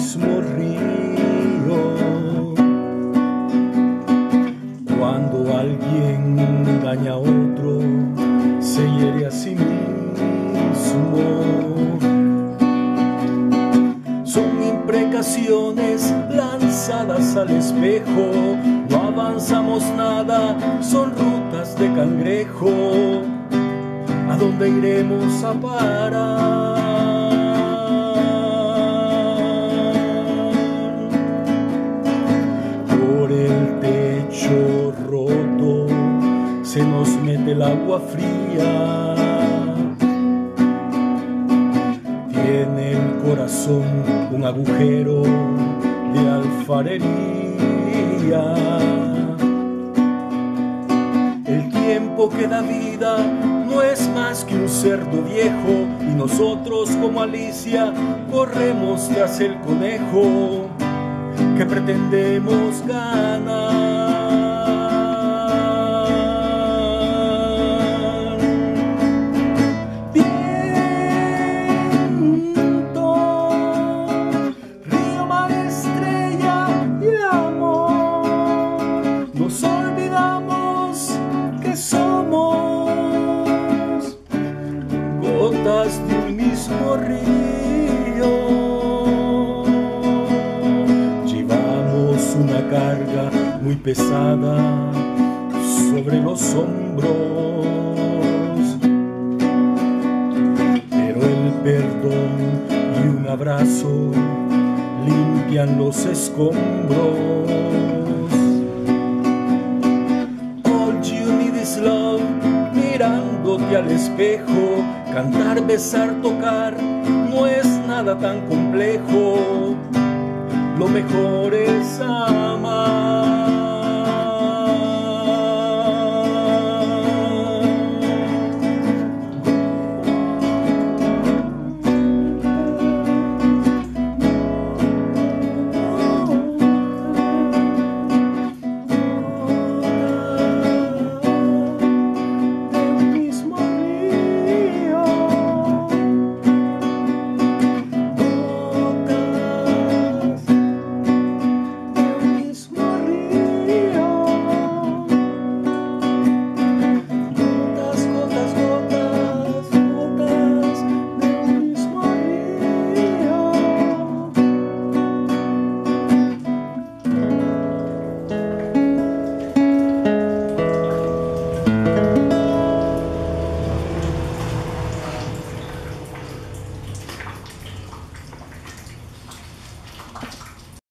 mismo río. Cuando alguien engaña a otro, se hiere a sí mismo. Son imprecaciones lanzadas al espejo, no avanzamos nada, son rutas de cangrejo. ¿A dónde iremos a parar? El techo roto se nos mete el agua fría. Tiene el corazón un agujero de alfarería. El tiempo que da vida no es más que un cerdo viejo y nosotros como Alicia corremos tras el conejo que pretendemos ganar. Pesada sobre los hombros, pero el perdón y un abrazo limpian los escombros. All you need is love, mirándote al espejo, cantar, besar, tocar, no es nada tan complejo. Lo mejor es amar.